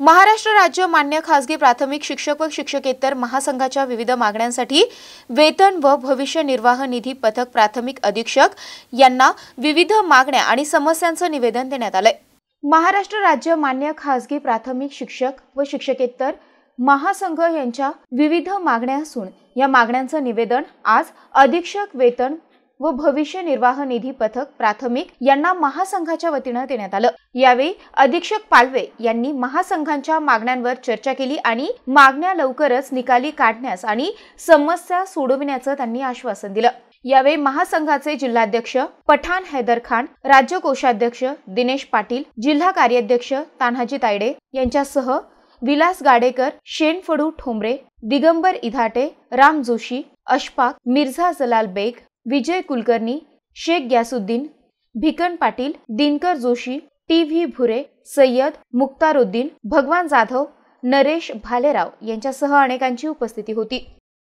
महाराष्ट्र राज्य मान्य खासगी प्राथमिक शिक्षक व शिक्षकेतर महासंघाच्या विविध मागण्यांसाठी वेतन व भविष्य निर्वाह निधी पथक प्राथमिक अधीक्षक यांना विविध मागण्या आणि समस्यांचं निवेदन देण्यात आलंय. महाराष्ट्र राज्य मान्य खासगी प्राथमिक शिक्षक व शिक्षकेतर महासंघ यांच्या विविध मागण्या असून या मागण्यांचं निवेदन आज अधीक्षक वेतन व भविष्य निर्वाह निधी पथक प्राथमिक यांना महासंघाच्या वतीनं देण्यात आलं. यावेळी अधीक्षक पालवे यांनी महासंघांच्या मागण्यांवर चर्चा केली आणि मागण्या लवकरच निकाली काढण्यास आणि समस्या सोडविण्याचं त्यांनी आश्वासन दिलं. यावेळी महासंघाचे जिल्हाध्यक्ष पठाण हैदर खान राज्य कोषाध्यक्ष दिनेश पाटील जिल्हा कार्याध्यक्ष तान्हाजी तायडे यांच्यासह विलास गाडेकर शेणफडू ठोंबरे दिगंबर इधाटे राम जोशी अशफाक मिर्झा जलाल बेग विजय कुलकर्णी शेख ग्यासुद्दीन भिकन पाटील दिनकर जोशी टी व्ही भुरे सय्यद मुक्तारुद्दीन भगवान जाधव नरेश भालेराव यांच्यासह अनेकांची उपस्थिती होती.